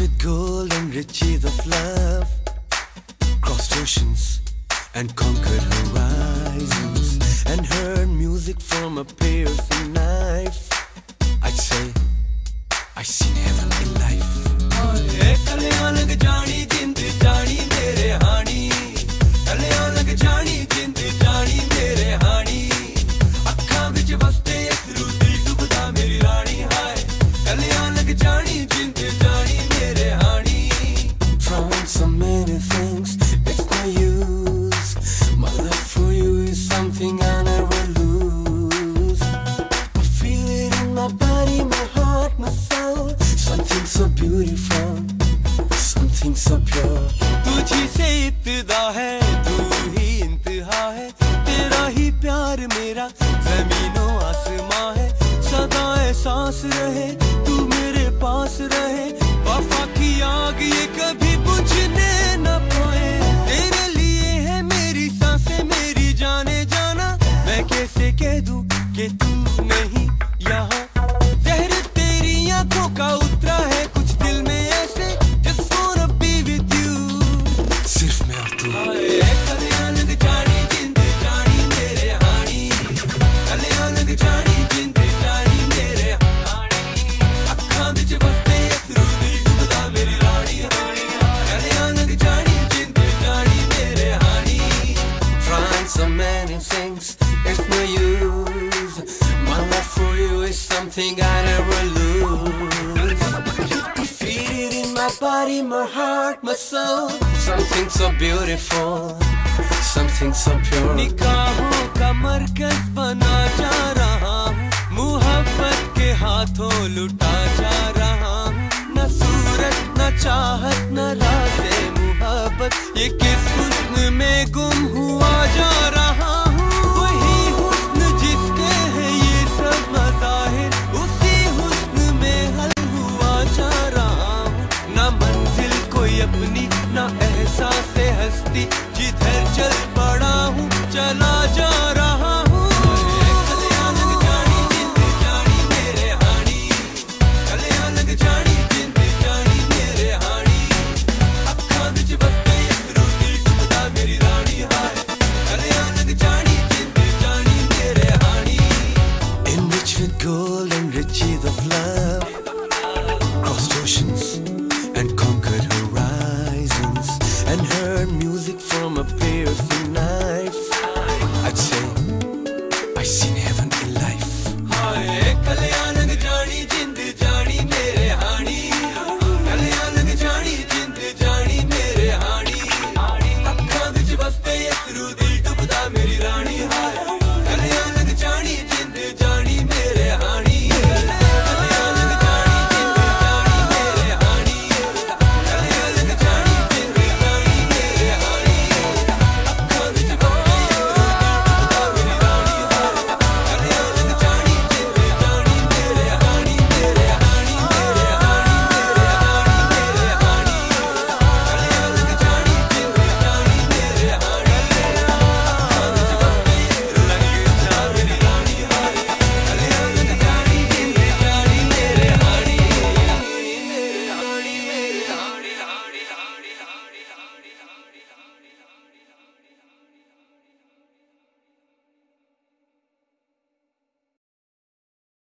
with gold and riches of love. Crossed oceans and conquered horizons. And heard music from a piercing knife. I'd say, I seen heaven life. जमीनों आसमां है, सदा एहसास रहे, तू मेरे पास रहे। वफा की आग ये कभी बुझने न पाए। तेरे लिए है मेरी साँसें, मेरी जाने जाना। मैं कैसे कह दूँ कि तू something I never lose. Feel it in my body, my heart, my soul. Something so beautiful, something so pure. निकाहों का मरकज बना जा रहा हूँ, मुहब्बत के luta ja raha रहा हूँ. न सूरत, न चाहत, न राजे मुहब्बत, ये किस हुस्न में गुम हुआ? Racine.